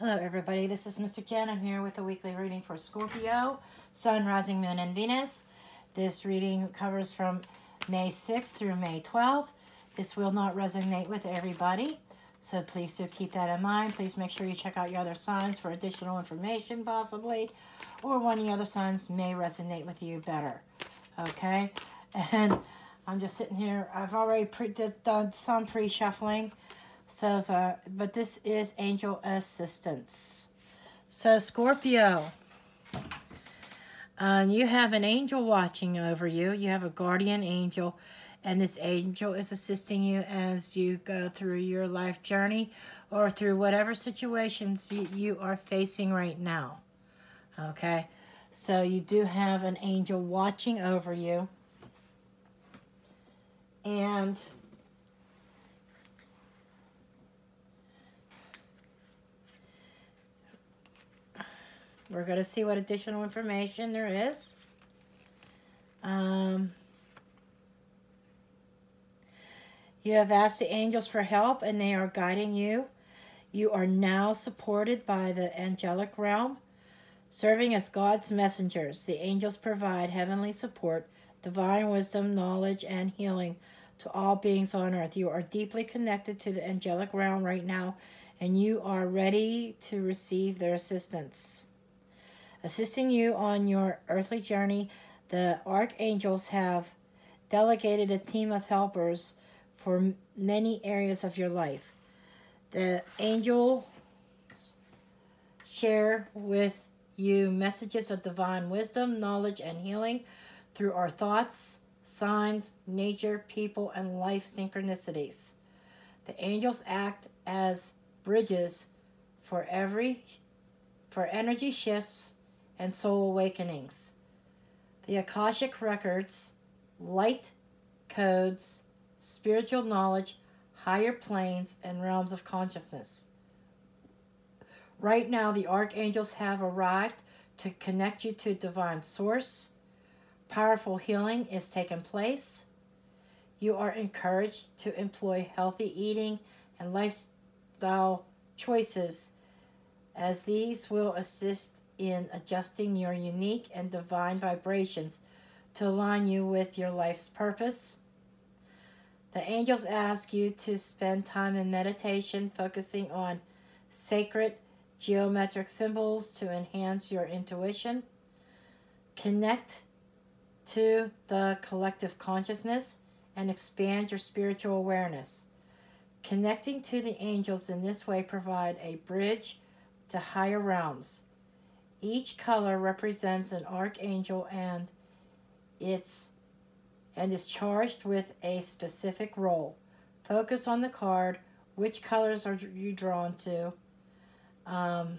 Hello, everybody. This is Mystic Jenn. I'm here with a weekly reading for Scorpio, Sun, Rising, Moon, and Venus. This reading covers from May 6th through May 12th. This will not resonate with everybody, so please do keep that in mind. Please make sure you check out your other signs for additional information, possibly, or one of the other signs may resonate with you better. Okay? And I'm just sitting here. I've already pre- done some pre shuffling. So, so, but this is angel assistance. So, Scorpio, um, you have an angel watching over you. You have a guardian angel, and this angel is assisting you as you go through your life journey or through whatever situations you, you are facing right now. Okay, so you do have an angel watching over you. And We're going to see what additional information there is. Um, you have asked the angels for help and they are guiding you. You are now supported by the angelic realm, serving as God's messengers. The angels provide heavenly support, divine wisdom, knowledge, and healing to all beings on earth. You are deeply connected to the angelic realm right now, and you are ready to receive their assistance. Assisting you on your earthly journey, the archangels have delegated a team of helpers for many areas of your life. The angels share with you messages of divine wisdom, knowledge, and healing through our thoughts, signs, nature, people, and life synchronicities. The angels act as bridges for every for energy shifts and soul awakenings. The Akashic records, light codes, spiritual knowledge, higher planes, and realms of consciousness. Right now, the archangels have arrived to connect you to divine source. Powerful healing is taking place. You are encouraged to employ healthy eating and lifestyle choices, as these will assist in adjusting your unique and divine vibrations to align you with your life's purpose. The angels ask you to spend time in meditation, focusing on sacred geometric symbols to enhance your intuition. Connect to the collective consciousness and expand your spiritual awareness. Connecting to the angels in this way provide a bridge to higher realms each color represents an archangel and it's and is charged with a specific role. Focus on the card. Which colors are you drawn to? Um,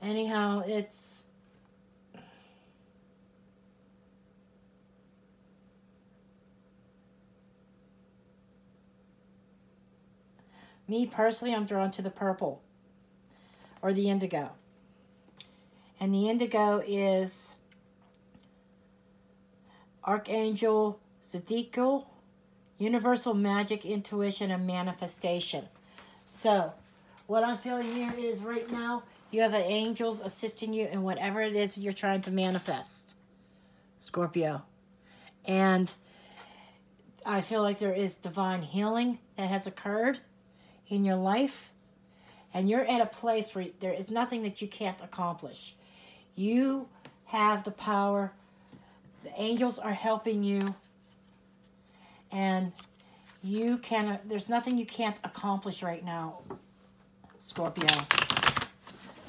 anyhow, it's me personally, I'm drawn to the purple or the indigo. And the indigo is Archangel Zadkiel, Universal Magic, Intuition, and Manifestation. So, what I'm feeling here is right now you have angels assisting you in whatever it is you're trying to manifest, Scorpio. And I feel like there is divine healing that has occurred in your life. And you're at a place where there is nothing that you can't accomplish. You have the power. The angels are helping you. And you can, there's nothing you can't accomplish right now, Scorpio.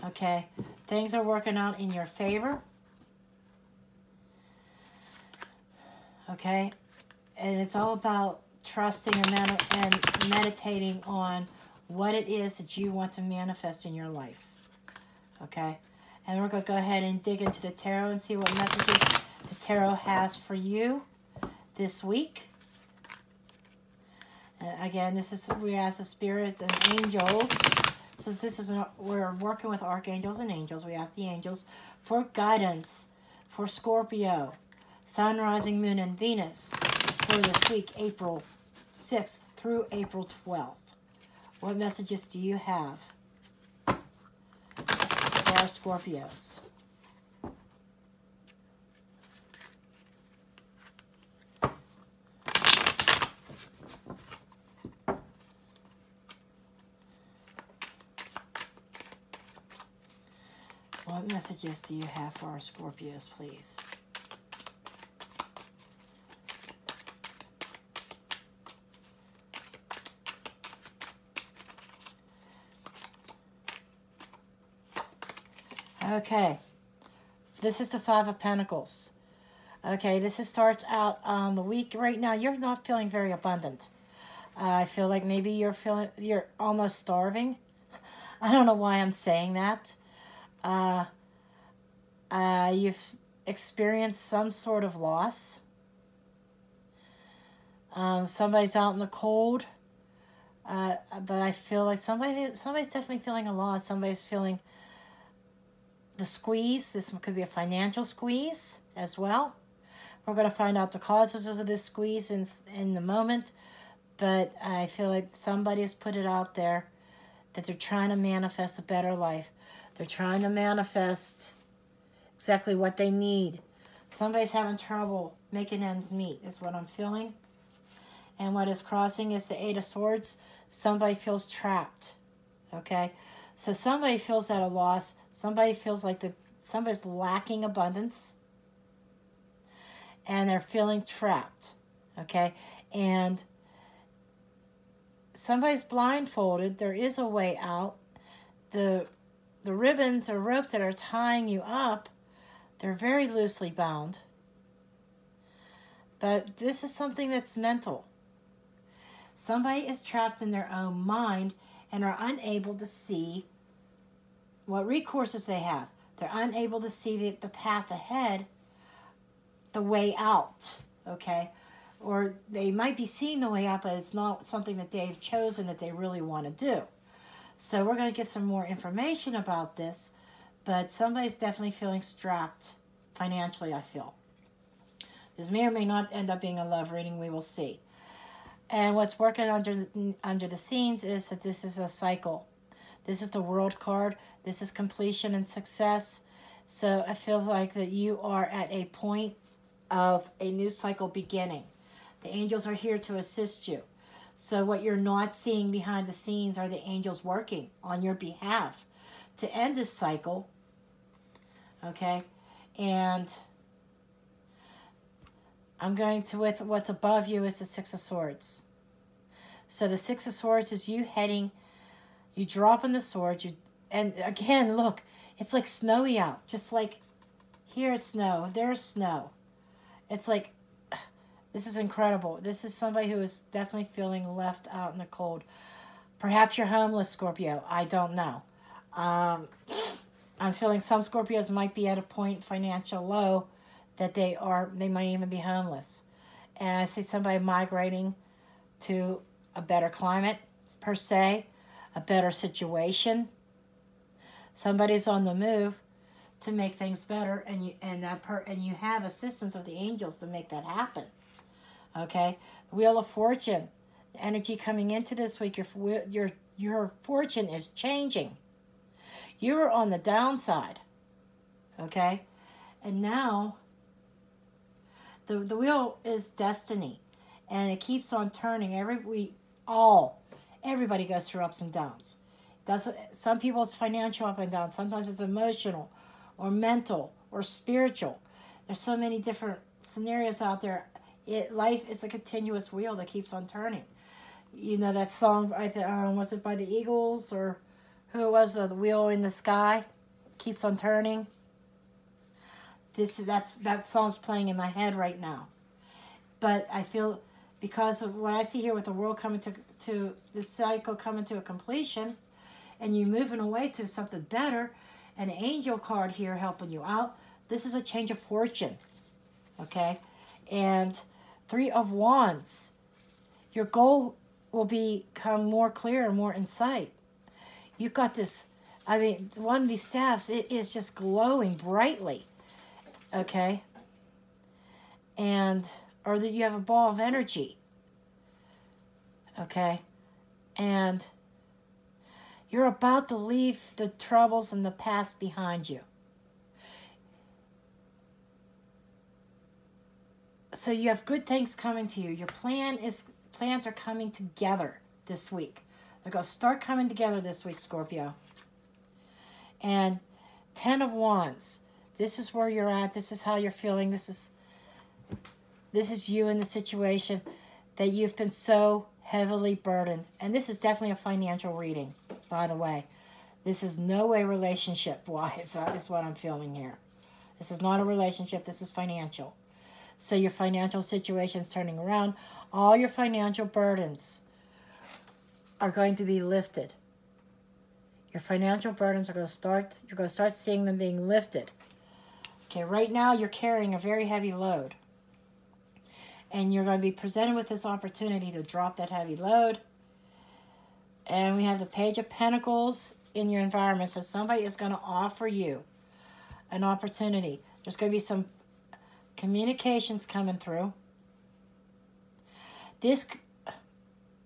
Okay? Things are working out in your favor. Okay? And it's all about trusting and, med and meditating on what it is that you want to manifest in your life. Okay? And we're going to go ahead and dig into the tarot and see what messages the tarot has for you this week. And again, this is we ask the spirits and angels. So this is uh, we're working with archangels and angels. We ask the angels for guidance for Scorpio, Sun, Rising, Moon, and Venus for this week, April 6th through April 12th. What messages do you have our Scorpios. What messages do you have for our Scorpios, please? Okay, this is the Five of Pentacles. Okay, this is, starts out on the week right now. You're not feeling very abundant. Uh, I feel like maybe you're feeling you're almost starving. I don't know why I'm saying that. Uh, uh, you've experienced some sort of loss. Um, somebody's out in the cold. Uh, but I feel like somebody somebody's definitely feeling a loss. Somebody's feeling the squeeze. This could be a financial squeeze as well. We're going to find out the causes of this squeeze in, in the moment. But I feel like somebody has put it out there that they're trying to manifest a better life. They're trying to manifest exactly what they need. Somebody's having trouble making ends meet, is what I'm feeling. And what is crossing is the Eight of Swords. Somebody feels trapped. Okay? So somebody feels at a loss. Somebody feels like the somebody's lacking abundance. And they're feeling trapped. Okay? And somebody's blindfolded. There is a way out. The the ribbons or ropes that are tying you up, they're very loosely bound. But this is something that's mental. Somebody is trapped in their own mind and are unable to see what recourses they have. They're unable to see the, the path ahead, the way out, okay? Or they might be seeing the way out, but it's not something that they've chosen that they really want to do. So we're going to get some more information about this, but somebody's definitely feeling strapped financially, I feel. This may or may not end up being a love reading, we will see. And what's working under under the scenes is that this is a cycle. This is the world card. This is completion and success. So I feel like that you are at a point of a new cycle beginning. The angels are here to assist you. So, what you're not seeing behind the scenes are the angels working on your behalf to end this cycle. Okay? And I'm going to, with what's above you is the Six of Swords. So, the Six of Swords is you heading, you dropping the sword, you, and again, look, it's like snowy out. Just like here it's snow, there's snow. It's like this is incredible. This is somebody who is definitely feeling left out in the cold. Perhaps you're homeless, Scorpio. I don't know. Um, I'm feeling some Scorpios might be at a point financial low that they are they might even be homeless. And I see somebody migrating to a better climate per se, a better situation. Somebody's on the move to make things better and you and that per and you have assistance of the angels to make that happen. Okay, Wheel of Fortune, the energy coming into this week, your your your fortune is changing. You were on the downside. Okay, and now the the wheel is destiny, and it keeps on turning. Every week. all everybody goes through ups and downs. Does some people it's financial up and down. Sometimes it's emotional, or mental, or spiritual. There's so many different scenarios out there it life is a continuous wheel that keeps on turning. You know that song? I um, was it by the Eagles or who it was? Uh, the wheel in the sky keeps on turning. This that's that song's playing in my head right now. But I feel because of what I see here with the world coming to to the cycle coming to a completion, and you moving away to something better, an angel card here helping you out. This is a change of fortune. Okay, and Three of Wands. Your goal will become more clear and more in sight. You've got this, I mean, one of these staffs, it is just glowing brightly. Okay? And, or that you have a ball of energy. Okay? And You're about to leave the troubles and the past behind you. So you have good things coming to you. Your plan is plans are coming together this week. They're going to start coming together this week, Scorpio. And 10 of wands. This is where you're at. This is how you're feeling. This is this is you in the situation that you've been so heavily burdened. And this is definitely a financial reading, by the way. This is no way relationship wise, that is what I'm feeling here. This is not a relationship, this is financial. So your financial situation is turning around. All your financial burdens are going to be lifted. Your financial burdens are going to start, you're going to start seeing them being lifted. Okay, right now you're carrying a very heavy load and you're going to be presented with this opportunity to drop that heavy load. And we have the Page of Pentacles in your environment. So somebody is going to offer you an opportunity. There's going to be some communications coming through. This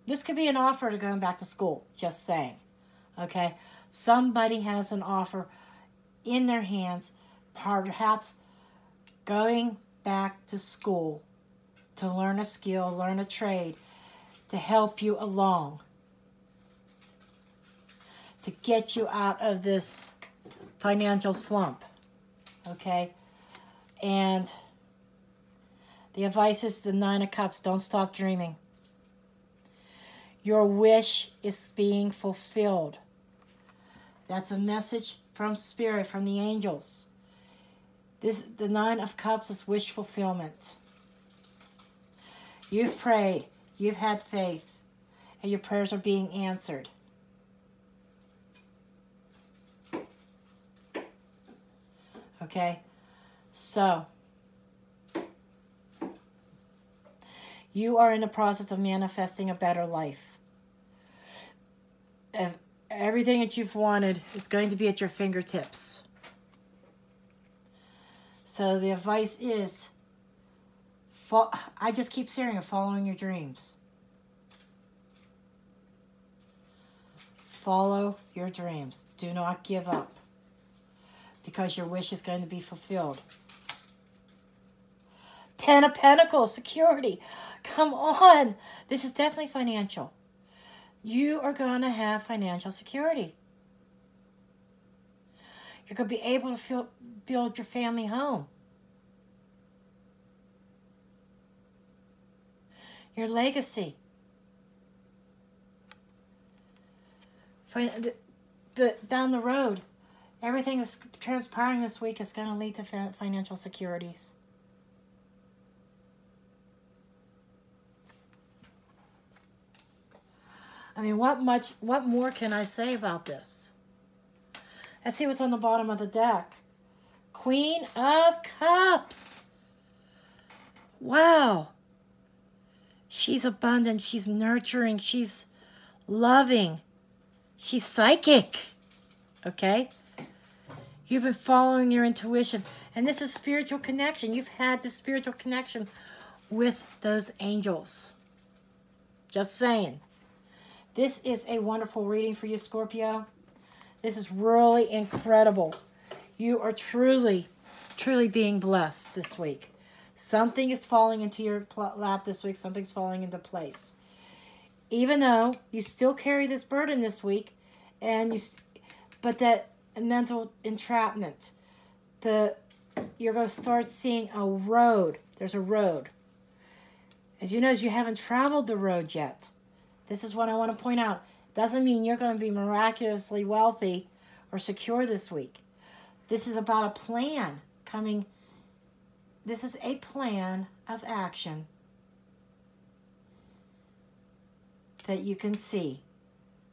this could be an offer to going back to school, just saying. Okay? Somebody has an offer in their hands, perhaps going back to school to learn a skill, learn a trade, to help you along, to get you out of this financial slump. Okay? And the advice is the Nine of Cups don't stop dreaming. Your wish is being fulfilled. That's a message from Spirit, from the angels. This the Nine of Cups is wish fulfillment. You've prayed, you've had faith, and your prayers are being answered. Okay? So, you are in the process of manifesting a better life. Everything that you've wanted is going to be at your fingertips. So, the advice is I just keep hearing of following your dreams. Follow your dreams. Do not give up because your wish is going to be fulfilled. Ten of Pentacles, security. Come on. This is definitely financial. You are going to have financial security. You're going to be able to feel, build your family home. Your legacy. The, the, down the road, everything is transpiring this week is going to lead to financial securities. I mean, what much, what more can I say about this? Let's see what's on the bottom of the deck. Queen of Cups. Wow. She's abundant. She's nurturing. She's loving. She's psychic. Okay? You've been following your intuition. And this is spiritual connection. You've had the spiritual connection with those angels. Just saying. This is a wonderful reading for you, Scorpio. This is really incredible. You are truly, truly being blessed this week. Something is falling into your lap this week. Something's falling into place. Even though you still carry this burden this week, and you, but that mental entrapment, the you're going to start seeing a road. There's a road. As you notice, you haven't traveled the road yet. This is what I want to point out. Doesn't mean you're going to be miraculously wealthy or secure this week. This is about a plan coming this is a plan of action that you can see.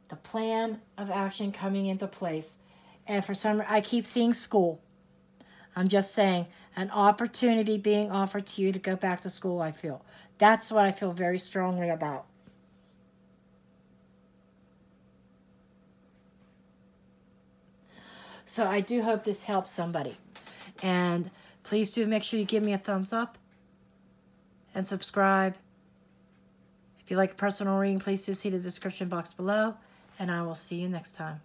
The plan of action coming into place. And for some, I keep seeing school. I'm just saying, an opportunity being offered to you to go back to school, I feel. That's what I feel very strongly about. So I do hope this helps somebody. And Please do make sure you give me a thumbs up and subscribe. If you like a personal reading, please do see the description box below. and I will see you next time.